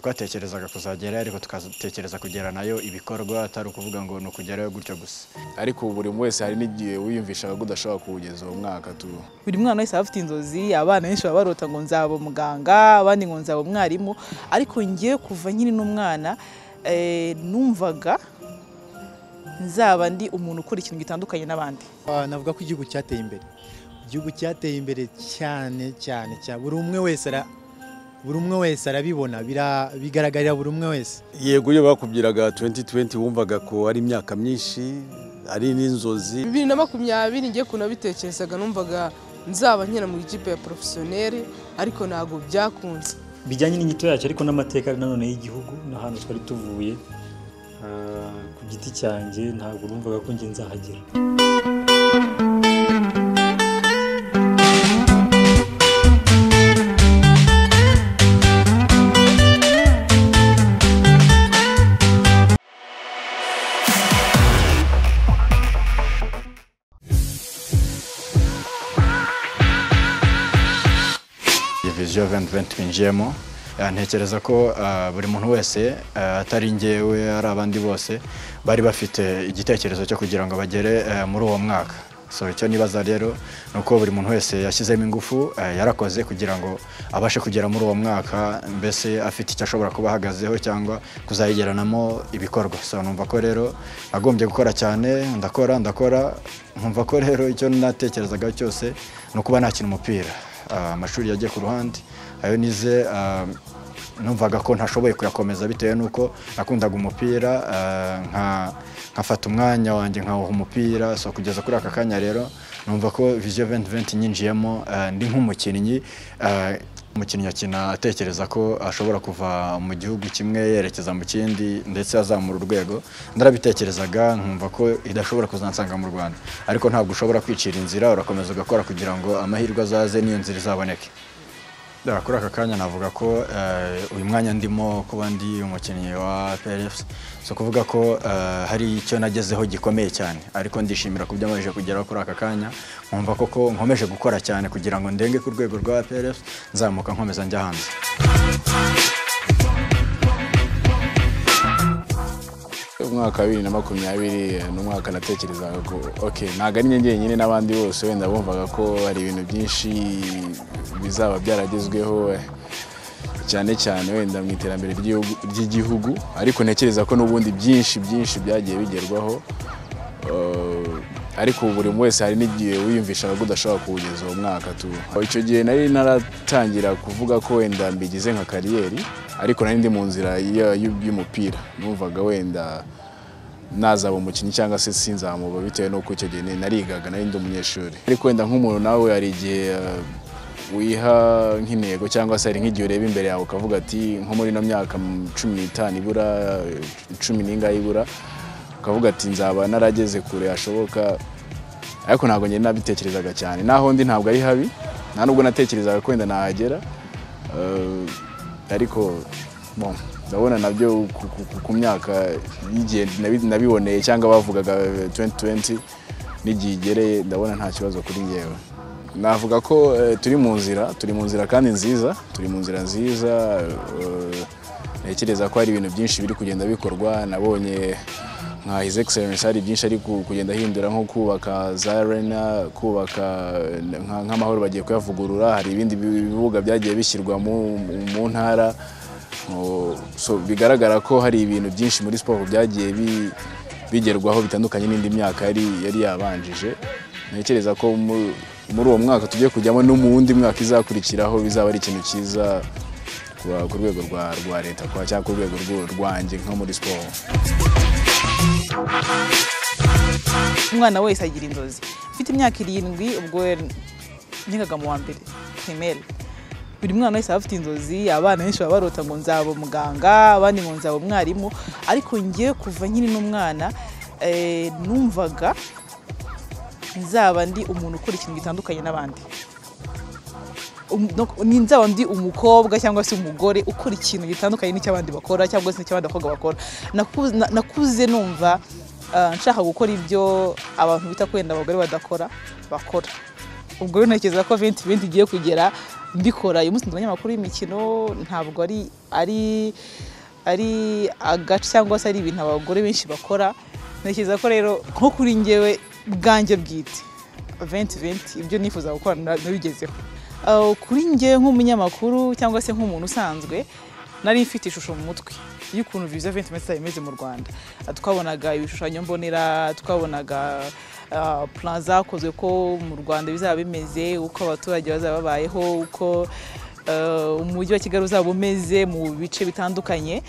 twatekerezaga kuzagerayo ariko tugatekereza kugera na yo ibikorwa atari ukuvuga ngo ni ukugerayo gutyo gusa. Ariko buri wese hari n'igihe wiyumvishaga ko udashobora kuwugeza uwo mwaka tu. Buri mwana wese aba afite inzozi abana benshi baba barota ngo nzaba umuganga abandi ngo nzaba umwarimu. Ariko ngewe kuva nkiri n'umwana eh, numvaga nzaba ndi umuntu ukora ikintu gitandukanye n'abandi. Ah, navuga ko igihugu cyateye imbere. Igihugu cyateye imbere cyane cyane cyane. Buri umwe wese ara buri umwe wese arabibona bira- bigaragarira buri umwe wese. Yego iyo bakubwiraga 2020 wumvaga ko ari imyaka myinshi ari n'inzozi. Bibiri na makumyabiri ngiye kunabitekerezaga numvaga nzaba nkina mu ikipe ya porofesiyoneri ariko ntabwo byakunze. Bijyanye n'inyito yacu ariko n'amateka nanone y'igihugu n'ahantu twari tuvuye. Ah, ku giti cyanjye ntabwo numvaga ko njye nzahagera. Iyi viziyo 2020 twinjiyemo eh, ntekereza ko eh, buri muntu wese eh, atari ngewe ari abandi bose bari bafite igitekerezo cyo kugira ngo bagere muri uwo mwaka. So icyo nibaza rero ni uko buri muntu wese yashyizemo ingufu yarakoze kugira ngo abashe kugera muri uwo mwaka mbese afite icyo ashobora kuba ahagazeho cyangwa kuzayigeranamo ibikorwa. So numva ko rero nagombye gukora cyane ndakora ndakora nkumva ko rero icyo natekerezaga cyose ni ukuba nakina umupira amashuri yagiye ku ruhande. Ayo nize ah, numvaga ko ntashoboye kuyakomeza bitewe n'uko nakundaga umupira ah, nka- nkafata umwanya wanjye nkawuha umupira. So kugeza kuri aka kanya rero numva ko viziyo 2020 nyinjiyemo ah, ndi nk'umukinnyi ah, umukinnyi akina atekereza ko ashobora kuva mu gihugu kimwe yerekeza mu kindi ndetse azamura urwego narabitekerezaga nkumva ko idashobora kuzansanga mu rwanda. Ariko ntabwo ushobora kwicira inzira urakomeza ugakora kugira ngo amahirwe azaze n'iyo nzira izaboneke. Kuri aka kanya navuga ko eh, uyu mwanya ndimo kuba ndi umukinnyi wa PRFC so kuvuga ko eh, hari icyo nagezeho gikomeye cyane. Ariko ndishimira ku byo amajije kugeraho kuri aka kanya. Nkumva koko nkomeje gukora cyane kugira ngo ndenge ku rwego rwa PRFC nzamuka nkomeza njya hanze. Umwaka wa bibiri na makumyabiri ni umwaka natekerezaga ko ok ntabwo ari njye njyenyine n'abandi bose wenda bumvaga ko hari ibintu byinshi bizaba byaragezweho eh, cyane cyane wenda mu iterambere ry'igihugu- ariko ntekereza ko n'ubundi byinshi byinshi byagiye bigerwaho Ariko buri wese hari n'igihe wiyumvishaga ko udashobora kuwugeza uwo mwaka tu. Icyo gihe nari naratangira kuvuga ko wenda mbigize nka kariyeri ariko nari ndi mu nzira y'umupira. Numvaga wenda nazaba umukinnyi cyangwa se sinzamuba bitewe n'uko icyo gihe narigaga nari ndi umunyeshuri. Ariko wenda nk'umuntu nawe hari igihe eh, wiha nk'intego cyangwa se hari nk'igihe ureba imbere yawe ukavuga ati nko muri ino myaka cumi n'itanu ibura cumi n'ingahe ibura ukavuga ati nzaba narageze kure hashoboka ariko ntabwo njye nabitekerezaga cyane. Naho ndi ntabwo ari habi nta nubwo natekerezaga ko wenda nahagera. Eh, ariko bon, ndabona na byo ku- myaka y'igihe nabi- nabiboneye cyangwa bavugaga eh, 2020 n'igihe igereye ndabona nta kibazo kuri ngewe navuga ko eh, turi mu nzira turi mu nzira kandi nziza turi mu nzira nziza eh, ntekereza ko hari ibintu byinshi biri kugenda bikorwa. Nabonye nka his excellence hari byinshi ari ku- kugenda ahindura nko kubaka za arena kubaka nka- nk'amahoro bagiye kuyavugurura hari ibindi bi- bibuga byagiye bishyirwa mu, ntara. Bigaragara ko hari ibintu byinshi muri siporo byagiye bi- bigerwaho bitandukanye n'indi myaka yari yabanjije. Ntekereza ko mu- muri uwo mwaka tugiye kujyamo no mu wundi mwaka izakurikiraho bizaba ari ikintu cyiza ku- rwego rwa leta cyangwa ku rwego rwanjye nko muri siporo umwana wese agira inzozi. Mfite imyaka irindwi ubwo nigaga mu wa mbere primaire buri mwana wese aba afite inzozi abana benshi baba barota ngo nzaba umuganga abandi ngo nzaba umwarimu ariko ngewe kuva nkiri n'umwana eh, numvaga nzaba ndi umuntu ukora ikintu gitandukanye n'abandi. Nzaba ndi umukobwa cyangwa se umugore ukora ikintu gitandukanye n'icy'abandi bakora cyangwa se n'icy'abandi bakobwa bakora. Naku- na- nakuze numva ah, nshaka gukora ibyo abantu bita ko wenda abagore badakora bakora. Ubwo rero ntekereza ko venti venti igiye kugera mbikora. Uyu munsi ndi umunyamakuru w'imikino ntabwo ari ari ari agace cyangwa se ari ibintu abagore benshi bakora. Ntekereza ko rero nko kuri njyewe bwanjye bwite. Venti venti ibyo nifuza gukora nabigezeho. Uh, kuri njyewe nk'umunyamakuru cyangwa se nk'umuntu usanzwe nari mfite ishusho mu mutwe y'ukuntu viza venti venti imeze mu rwanda. Twabonaga ibishushanyo mbonera twabonaga uh, plan zakozwe ko mu rwanda bizaba bimeze uko abaturage bazaba babayeho uko uh, umujyi wa kigali uzaba umeze mu bice bitandukanye.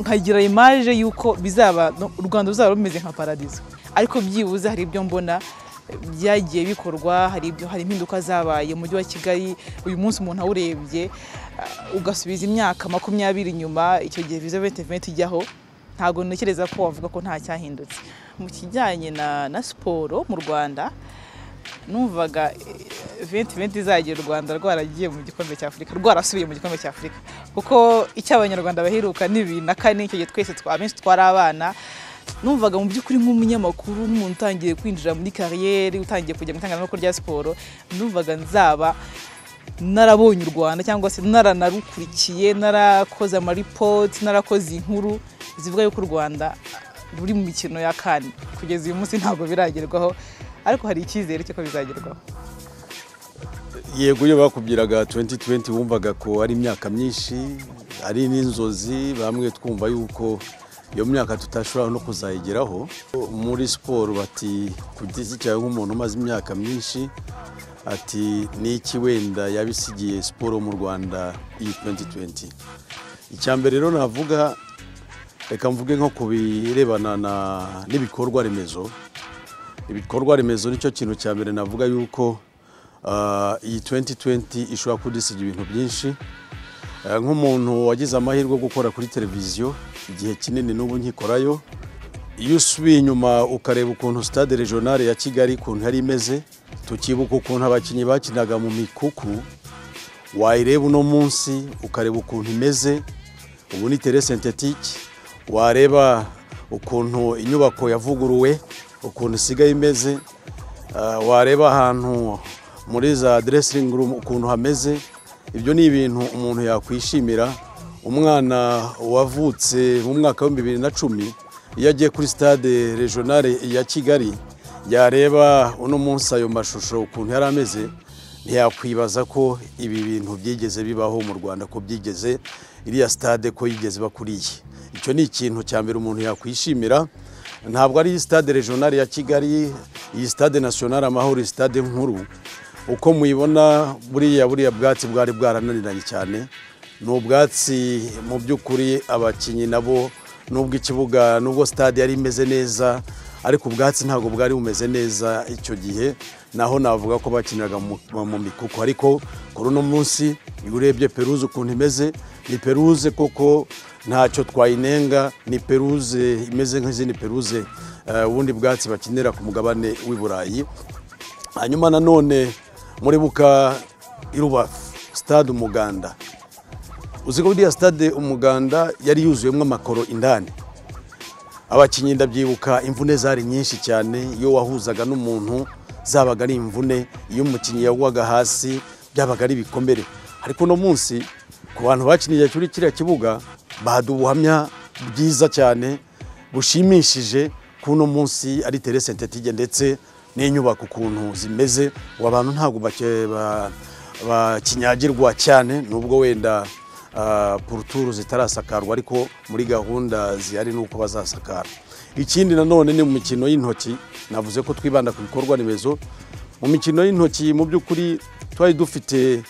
Nkagira imaje y'uko bizaba u rwanda ruzaba rumeze nka paradizo. Ariko byibuze hari ibyo mbona byagiye bikorwa hari impinduka zabaye mu mujyi wa kigali uyu munsi umuntu awurebye uh, ugasubiza imyaka makumyabiri inyuma icyo gihe viza venti ijyaho ntabwo ntekereza ko wavuga ko nta cyahindutse. Mu kijyanye na, na siporo mu rwanda numvaga venti venti izagira u rwanda rwaragiye mu gikombe cya afurika rwarasubiye mu gikombe cya afurika. Kuko icyo abanyarwanda baheruka ni bibiri na kane icyo gihe twese abenshi twari abana numvaga mu by'ukuri nk'umunyamakuru nk'umuntu utangiye kwinjira muri kariyeri utangiye kujya mu itangazamakuru rya siporo numvaga nzaba narabonye u rwanda cyangwa se naranarukurikiye narakoze amaripoti narakoze inkuru zivuga yuko u rwanda ruri mu mikino ya kane. Kugeza uyu munsi ntabwo biragerwaho ariko hari icyizere cy'uko bizagerwaho. Yego iyo bakubwiraga 2020 wumvaga ko ari imyaka myinshi ari n'inzozi bamwe twumva yuko iyo myaka tutashobora no kuzayigeraho muri siporo bati ku giti cyawe nk'umuntu umaze imyaka myinshi ati n'iki wenda yabisigiye siporo mu rwanda iyi 2020 icya mbere rero navuga reka mvuge nko ku birebana na- n'ibikorwa remezo. Ibikorwa remezo ni cyo kintu cya mbere navuga yuko ah, iyi 2020 ishobora kudisiga ibintu byinshi. Nk'umuntu wagize amahirwe yo gukora kuri televiziyo igihe kinini n'ubu nkikorayo iyo usubiye inyuma ukareba ukuntu stade regionale ya kigali ukuntu yari imeze tukibuka ukuntu abakinnyi bakinaga mu mikuku wayireba uno munsi ukareba ukuntu imeze ubu ni tere sentetike wareba ukuntu inyubako yavuguruwe ukuntu isigaye imeze Ah, wareba ahantu muri za dressing room ukuntu hameze ibyo ni ibintu umuntu yakwishimira. Umwana wavutse mu mwaka w'ibihumbi bibiri na cumi iyo agiye kuri stade regionale ya kigali yareba uno munsi ayo mashusho ukuntu yari ameze ntiyakwibaza ko ibi bintu byigeze bibaho mu rwanda ko byigeze iriya stade ko yigeze iba kuriya icyo ni ikintu cya mbere umuntu yakwishimira. Ntabwo ari stade regionale ya kigali iyi stade nationale amahoro stade nkuru. Uko muyibona buriya buriya bwatsi bwari bwarananiranye cyane. Ni ubwatsi mu by'ukuri abakinnyi nabo nubwo ikibuga nubwo stade yari imeze neza ariko ubwatsi ntabwo bwari bumeze neza icyo gihe. Naho navuga ko bakiniraga mu mu mikuku. Ariko kuri uno munsi iyo urebye peruze ukuntu imeze. Ni peruze koko ntacyo twayinenga. Ni peruze imeze nk'izindi peruze eh, ubundi bwatsi bakinira ku mugabane w'i burayi. Hanyuma nanone muribuka i rubavu stade umuganda. Uzi ko buriya stade umuganda yari yuzuyemo amakoro indani? Abakinnyi ndabyibuka imvune zari nyinshi cyane. Iyo wahuzaga n'umuntu zabaga ari imvune. Iyo umukinnyi yagwaga hasi byabaga ari ibikomere. Ariko uno munsi ku bantu bakiniye kuri kiriya kibuga bahaduha ubuhamya bwiza cyane bushimishije ko uno munsi ari tere sentetike ndetse n'inyubako ukuntu zimeze. Ubu abantu ntabwo bakinyagirwa cyane nubwo wenda ah, poruturu zitarasakarwa ariko muri gahunda zihari nuko bazasakara. Ikindi nanone ni mu mikino y'intoki. Navuze ko twibanda ku bikorwa remezo. Mu mikino y'intoki mu by'ukuri twari dufite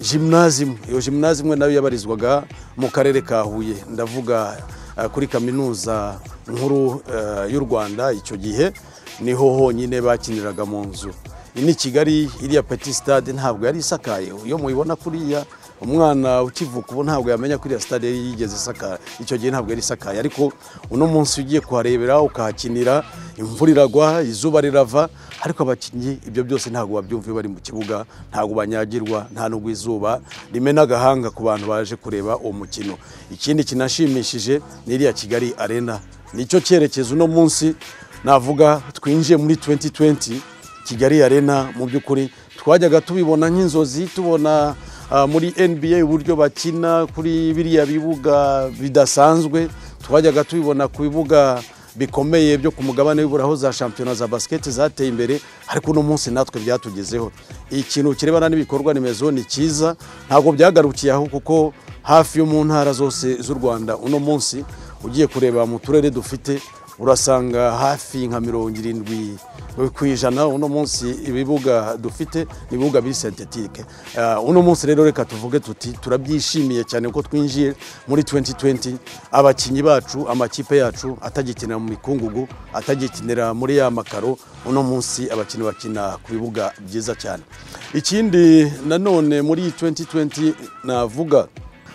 gymnasium. Iyo gymnasium na yo yabarizwaga mu karere ka Huye. Ndavuga eh, kuri kaminuza nkuru eh, y'u Rwanda. Icyo gihe ni ho honyine bakiniraga mu nzu. Ni Kigali iriya petit stade ntabwo yari isakaye. Iyo muyibona kuriya umwana ukivuka ubu ntabwo yamenya ko iriya yari yigeze isakaye. Icyo gihe ntabwo yari isakaye. Ariko uno munsi ugiye kuharebera ukahakinira imvura iragwa izuba rirava ariko abakinnyi ibyo byose ntabwo babyumva bari mu kibuga ntabwo banyagirwa nta nubwo izuba rimena agahanga ku bantu baje kureba uwo mukino. Ikindi kinashimishije ni iriya kigali arena. Nicyo cyerekezo uno munsi navuga twinjiye muri 2020 kigali arena mu by'ukuri twajyaga tubibona nk'inzozi tubona ah, muri nba uburyo bakina kuri biriya bibuga bidasanzwe twajyaga tubibona ku bibuga bikomeye byo ku mugabane w'iburaho za shampiyona za basiketi zateye imbere ariko uno munsi natwe byatugezeho. Ikintu kirebana n'ibikorwa remezo ni cyiza ntabwo byagarukiye aho kuko hafi yo mu ntara zose z'u rwanda uno munsi ugiye kureba mu turere dufite urasanga hafi nka mirongo irindwi ku ijana. Uno munsi ibibuga dufite ni ibibuga biri sentetike Uh, uno munsi rero reka tuvuge tuti turabyishimiye cyane ko twinjiye muri 2020 abakinnyi bacu amakipe yacu atagikinira mu mikungugu atagikinira muri ya makaro. Uno munsi abakinnyi bakina ku bibuga byiza cyane. Ikindi nanone muri 2020 navuga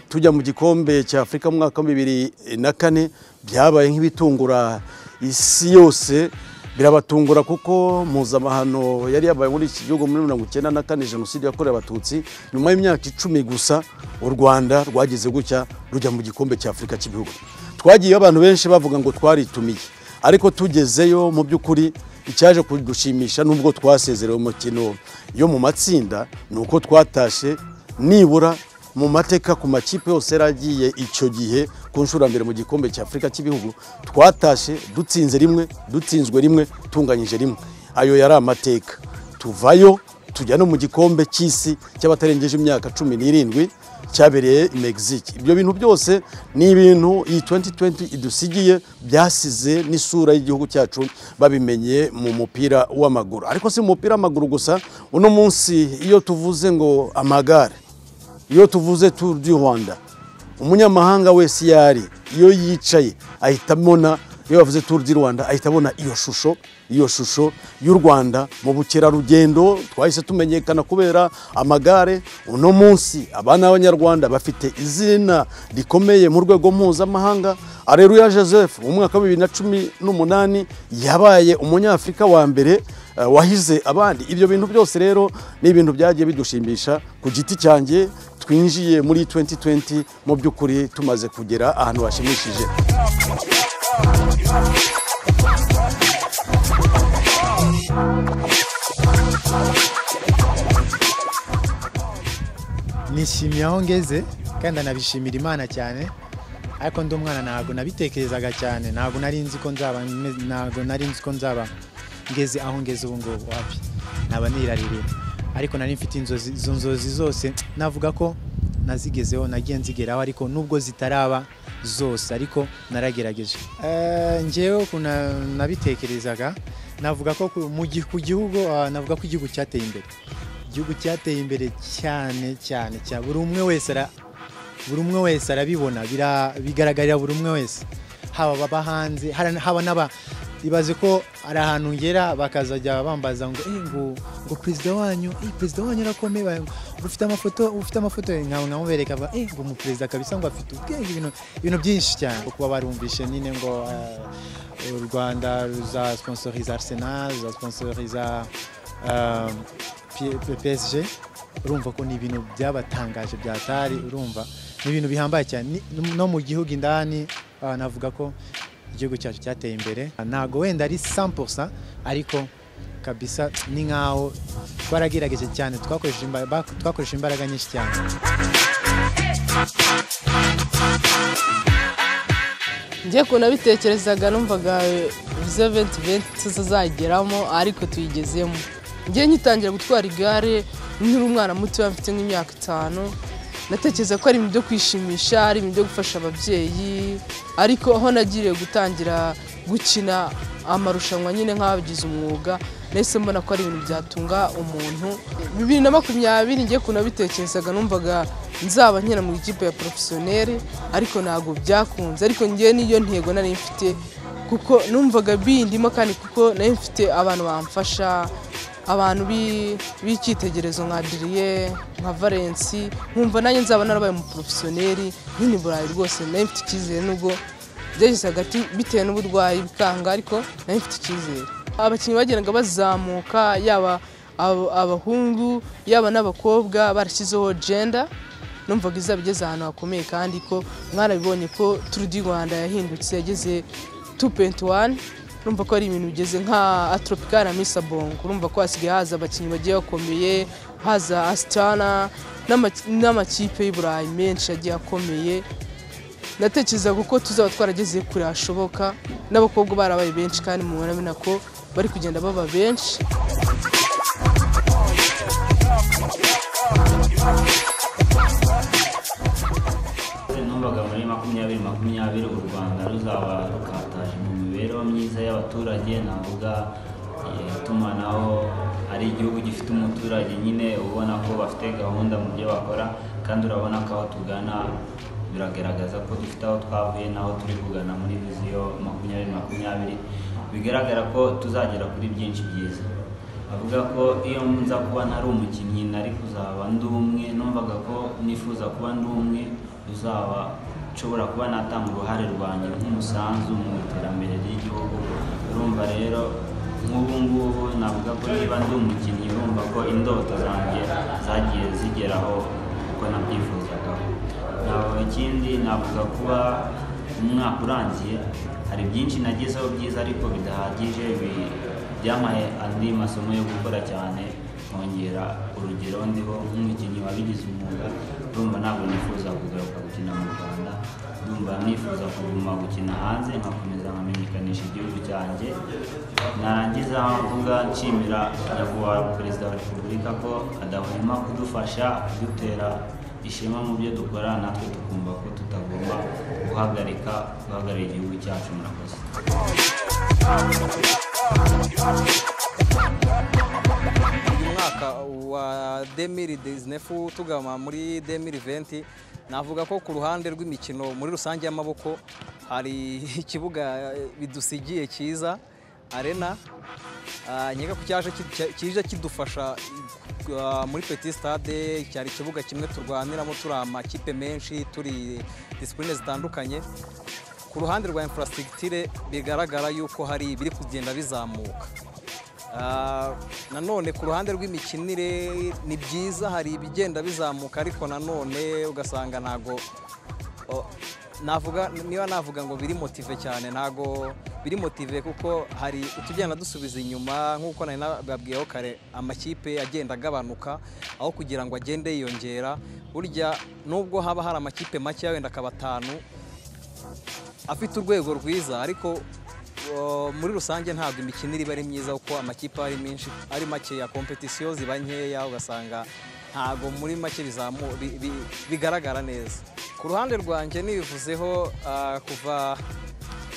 tujya mu gikombe cya afurika mu mwaka wa bibiri na kane. Byabaye nk'ibitungura isi yose birabatungura kuko mpuzamahano yari yabaye muri iki gihugu muri mirongo icyenda na kane jenoside yakorewe abatutsi nyuma y'imyaka icumi gusa u rwanda rwagize gutya rujya mu gikombe cya afurika cy'ibihugu. Twagiyeyo abantu benshi bavuga ngo twaritumiye ariko tugezeyo mu by'ukuri icyaje kudushimisha nubwo twasezerewe umukino. Yo mu matsinda ni uko twatashe nibura mu mateka ku makipe yose yari agiye icyo gihe ku nshuro mbere mu gikombe cya afurika cy'ibihugu twatashe dutsinze rimwe dutsinzwe rimwe tunganyije rimwe. Ayo yari amateka. Tuvayo tujya no mu gikombe cy'isi cy'abatarengeje imyaka cumi n'irindwi cyabereye i Mexique. Ibyo bintu byose ni ibintu iyi 2020 idusigiye byasize n'isura y'igihugu cyacu babimenye mu mupira w'amaguru. Ariko si mu mupira w'amaguru gusa uno munsi iyo tuvuze ngo amagare iyo tuvuze Tour du Rwanda umunyamahanga wese iyo ari iyo yicaye ahita abona iyo bavuze Tour du Rwanda ahita abona iyo shusho iyo shusho y'u Rwanda mu bukerarugendo twahise tumenyekana kubera amagare. Uno munsi abana b'abanyarwanda bafite izina rikomeye mu rwego mpuzamahanga. Areruya Joseph mu mwaka wa bibiri na cumi n'umunani yabaye umunyafurika wa mbere eh, wahize abandi. Ibyo bintu byose rero ni ibintu byagiye bidushimisha ku giti cyanjye. Twinjiye muri 2020 mu by'ukuri tumaze kugera ahantu hashimishije. Nishimiye aho ngeze kandi anabishimira imana cyane. Ariko ndi umwana ntabwo nabitekerezaga cyane. Ntabwo nari nzi ko nzaba ntabwo nari nzi ko nzaba ngeze aho ngeze ubu ngubu. Wapi? Naba niraririye. Ariko nari mfite inzozi izo nzozi zose navuga ko nazigezeho nagiye nzigeraho ariko nubwo zitaraba zose ariko naragerageje. Eh, na- nabitekerezaga navuga ko ku- gihugu ah, navuga ko igihugu cyateye imbere. Igihugu cyateye imbere cyane cyane buri umwe wese buri umwe wese arabibona bigaragarira buri umwe wese. Haba ababa hanze haba ibaze ko hari ahantu ngera bakazajya bambaza ngo eh ngo ngo perezida wanyu eh perezida wanyu arakomeye. Ufite amafoto ufite amafoto nkawe nkamubereka eh ngo umuperezida kabisa ngo afite ubwenge. Ibintu byinshi cyane kuba barumvishe nyine ngo u Rwanda ruza sponsoriza Arsenal ruza sponsoriza P- P- PSG urumva ko ni ibintu byabatangaje byatari urumva. Ni ibintu bihambaye cyane. No mu gihugu indani ah, navuga ko igihugu cyacu cyateye imbere. Ntabwo wenda ari 100% ariko kabisa ni nkaho twaragerageje cyane twakoresheje imba- ba- twakoresheje imbaraga nyinshi cyane. Njye ko nabitekerezaga numvaga viza venti venti tuzageramo ariko tuyigezemo. Njye ngitangira gutwara igare nkiri umwana muto mfite nk'imyaka itanu. Natekereza ko ari ibintu byo kwishimisha ari ibintu byo gufasha ababyeyi ariko aho nagiriye gutangira gukina amarushanwa nyine nk'ababigize umwuga nahise mbona ko ari ibintu byatunga umuntu. Bibiri na makumyabiri ngiye kunabitekerezaga numvaga nzaba nkina mu ikipe ya porofesiyoneri ariko ntabwo byakunze. Ariko ngewe niyo ntego nari mfite kuko numvaga bindimo kandi kuko nari mfite abantu bamfasha abantu bi- b'icyitegererezo nka diriye nka valensi nkumva nanjye nzaba narabaye umuporofesiyoneri nkini burayi rwose nari mfite icyizere nubwo byageze hagati bitewe n'uburwayi bikanga ariko nari mfite icyizere. Abakinnyi bagendaga bazamuka yaba ab- abahungu yaba n'abakobwa barashyizeho gender numvaga izaba igeze ahantu hakomeye kandi ko mwarabibonye ko turu di rwanda yahindutse yageze 2.1 urumva ko ari ibintu bigeze nka atropicale na misabongo urumva ko hasigaye haza abakinnyi bagiye bakomeye haza asitana n'amakipe y'i burayi menshi agiye akomeye. Ndatekereza kuko tuzaba twarageze kure hashoboka n'abakobwa barabaye benshi kandi mubona ko bari kugenda baba benshi. Numvaga muri makumyabiri makumyabiri u rwanda ruzaba rukataje mu mibereho myiza y'abaturage navuga itumanaho ari igihugu gifite umuturage nyine ubona ko bafite gahunda mu byo bakora kandi urabona ko aho tugana biragaragaza ko dufite aho twavuye n'aho turi kugana muri viziyo makumyabiri makumyabiri bigaragara ko tuzagera kuri byinshi byiza. Avuga ko iyo nza kuba ntari umukinnyi nari kuzaba ndi umwe numvaga ko nifuza kuba ndi umwe uzaba nshobora kuba natanga uruhare rwanjye nk'umusanzu mu iterambere ry'igihugu. Urumva rero nk'ubu ngubu navuga ko niba ndi umukinnyi urumva ko indoto zanjye zagiye zigeraho uko nabyifuzagaho ikindi navuga kuba umwaka urangiye hari byinshi nagezeho byiza ariko bidahagije byampaye andi masomo yo gukora cyane. Kongera urugero ndiho nk'umukinnyi wabigize umwuga urumva ntabwo nifuza kugaruka gukina mu rwanda ndumva nifuza kuguma gukina hanze nkakomeza nkamenyekanisha igihugu cyanjye. Narangiza mvuga nshimira nyakubahwa perezida wa repubulika ko adahwema kudufasha kudutera ishema mu byo dukora natwe tukumva ko tutagomba guhagarika guhagararira igihugu cyacu murakoze. Mwaka wa demiri dizinefu tugama muri demiri venti navuga ko ku ruhande rw'imikino muri rusange y'amaboko hari ikibuga bidusigiye cyiza arena nkeka ko cyaje kidufasha muri peti stade cyari ikibuga kimwe turwaniramo turi amakipe menshi turi disipurine zitandukanye. Ku ruhande rwa infrastructure bigaragara yuko hari ibiri kugenda bizamuka. Nanone ku ruhande rw'imikinire ni byiza hari ibigenda bizamuka ariko nanone ugasanga ntago navuga niba navuga ngo biri motive cyane ntago biri motive kuko hari utugenda dusubiza inyuma nk'uko nari nababwiyeho kare amakipe agenda agabanuka aho kugira ngo agende yiyongera burya nubwo haba hari amakipe make wenda akaba atanu afite urwego rwiza ariko muri rusange ntabwo imikinire iba ari myiza kuko amakipe ari menshi ari makeya kompetisiyo ziba nkeya ugasanga ntabwo muri make bigaragara neza. Ku ruhande rwanjye nibivuzeho kuva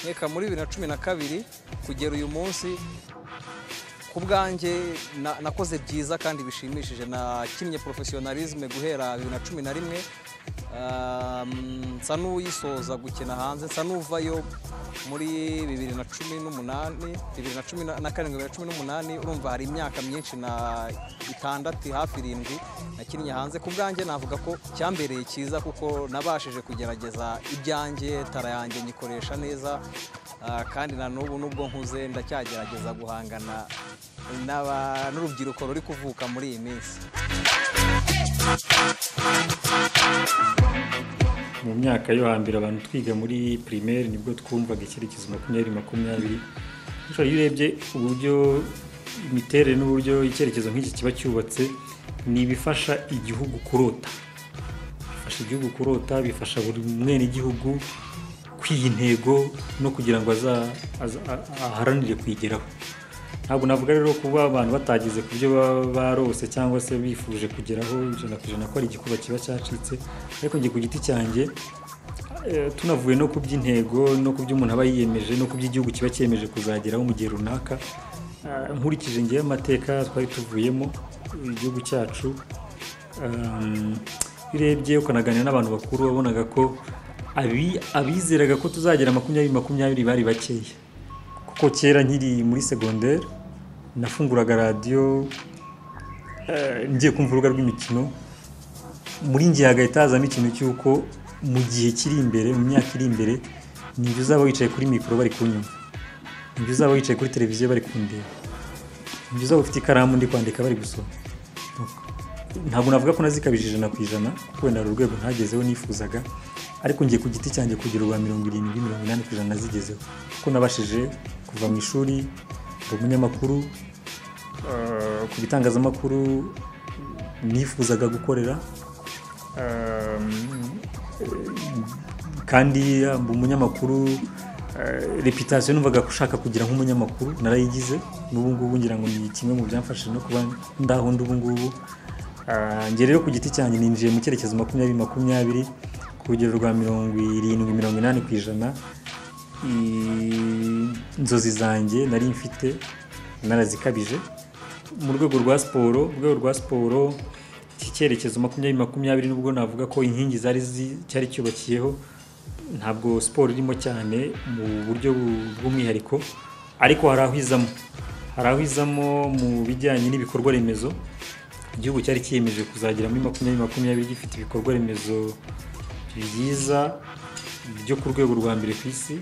nkeka muri bibiri na cumi na kabiri kugera uyu munsi ku bwanjye nakoze byiza kandi bishimishije. Nakinnye porofesiyonalizme guhera bibiri na cumi na rimwe nsa n'uyisoza gukina hanze nsa n'uvayo muri bibiri na cumi n'umunani bibiri na cumi na karindwi bibiri na cumi n'umunani urumva hari imyaka myinshi na itandatu hafi irindwi nakinnye hanze. Ku bwanjye navuga ko cyambereye cyiza kuko nabashije kugerageza ibyanjye tara yanjye nyikoresha neza kandi na n'ubu nubwo nkuze ndacyagerageza guhangana n'urubyiruko ruri kuvuka muri iyi minsi. Mu myaka yo hambere abantu twiga muri primaire ni bwo twumvaga icyerekezo makumyabiri makumyabiri. Iyo urebye uburyo imiterere n'uburyo icyerekezo nk'iki kiba cyubatse ni ibifasha igihugu kurota. Bifasha igihugu kurota bifasha buri mwene igihugu kwiha intego no kugira ngo aharanire kuyigeraho. Ntabwo navuga rero kuba abantu batageze ku byo baba barose cyangwa se bifuje kugeraho ijana ku ijana ko ari igikuba kiba cyacitse ariko njye ku giti cyanjye tunavuye no ku by'intego no ku byo umuntu aba yiyemeje no ku by'igihugu kiba cyemeje kuzageraho mu gihe runaka nkurikije ngewe amateka twari tuvuyemo igihugu cyacu urebye ukanaganira n'abantu bakuru wabonaga ko abizeraga ko tuzagera makumyabiri makumyabiri bari bakeya. Kuko kera nkiri muri segonderi nafunguraga radiyo ngiye kumva urubuga rw'imikino. Muri ngiye hagahita hazamo ikintu cy'uko mu gihe kiri imbere mu myaka iri imbere ni byo uzaba wicaye kuri mikoro bari kunyumva. Nibyo uzaba wicaye kuri televiziyo bari kundeba. Nibyo uzaba ufite ikaramu ndi kwandika bari gusoma. Ntabwo navuga ko nazikabije ijana ku ijana wenda hari urwego ntagezeho nifuzaga ariko ngiye ku giti cyanjye kugira urwa mirongo irindwi mirongo inani ku ijana nazigezeho. Kuko nabashije kuva mu ishuri ndi umunyamakuru eh, ku bitangazamakuru nifuzaga gukorera. Um, kandi mba umunyamakuru eh, reputation numvaga ushaka kugira nk'umunyamakuru narayigize. N'ubu ngubu ngira ngo ni kimwe mu byamfashije no kuba ndaho ubu ngubu njye rero ku giti cyanjye ninjiye mu cyerekezo makumyabiri makumyabiri ku rugero rwa mirongo irindwi mirongo inani ku ijana. Inzozi zanjye nari mfite narazikabije. Mu rwego rwa siporo mu rwego rwa siporo iki cyerekezo makumyabiri makumyabiri nubwo navuga ko inkingi zari cyari cyubakiyeho ntabwo siporo irimo cyane mu buryo bu- bw'umwihariko ariko hari aho izamo. Hari aho izamo mu bijyanye n'ibikorwa remezo igihugu cyari cyiyemeje kuzagera muri makumyabiri makumyabiri gifite ibikorwa remezo byiza byo ku rwego rwa mbere ku isi.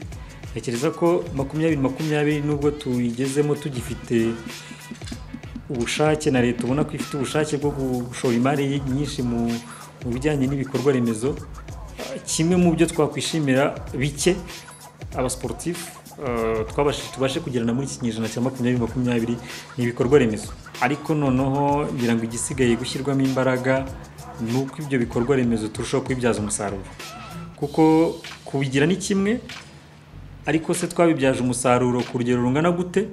Ntekereza ko makumyabiri makumyabiri nubwo tuyigezemo tugifite ubushake na leta ubona ko ifite ubushake bwo gushora imari nyinshi mu bijyanye n'ibikorwa remezo kimwe mu byo twakwishimira bike abasiporutifu eh, tubashe kugirana muri iki kinyejana cya makumyabiri makumyabiri ni ibikorwa remezo. Ariko noneho ngira ngo igisigaye gushyirwamo imbaraga ni uko ibyo bikorwa remezo turushaho kubibyaza umusaruro. Kuko kubigira ni kimwe ariko se twabibyaje umusaruro ku rugero rungana gute?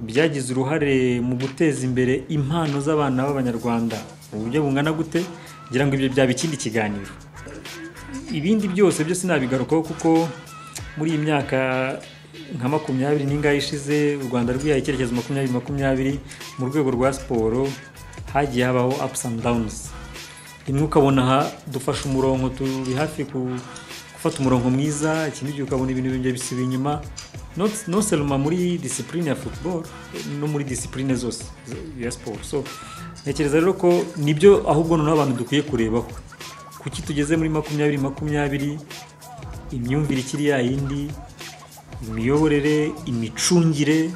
Byagize uruhare mu guteza imbere impano z'abana b'abanyarwanda mu buryo bungana gute? Ngira ngo ibyo byaba ikindi kiganiro. Ibindi byose byo sinabigarukaho kuko muri iyi myaka nka makumyabiri n'ingahe ishize u rwanda rwihaye icyerekezo makumyabiri makumyabiri mu rwego rwa siporo hagiye habaho ups and downs. Rimwe ukabona dufashe umurongo turi hafi gufata umurongo mwiza ikindi gihe ukabona ibintu bijya bisiba inyuma. Not- no selma muri disipurine ya football no muri disipurine zose ya siporo so ntekereza rero ko ni byo ahubwo noneho abantu dukwiye kurebaho. Kuki tugeze muri makumyabiri makumyabiri imyumvire ikiri ya yindi imiyoborere imicungire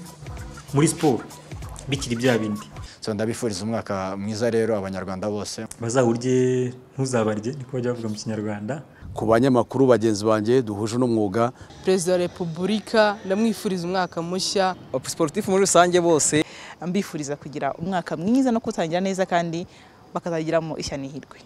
muri siporo. Bikiri bya bindi. So ndabifuriza umwaka mwiza rero abanyarwanda bose. Bazawurye ntuzabarye niko bajya bavuga mu kinyarwanda. Ku banyamakuru bagenzi banjye duhuje n'umwuga perezida wa repubulika ndamwifuriza umwaka mushya. Abasiporutifu muri rusange bose. Mbifuriza kugira umwaka mwiza no kutangira neza kandi bakazagiramo ishya n'ihirwe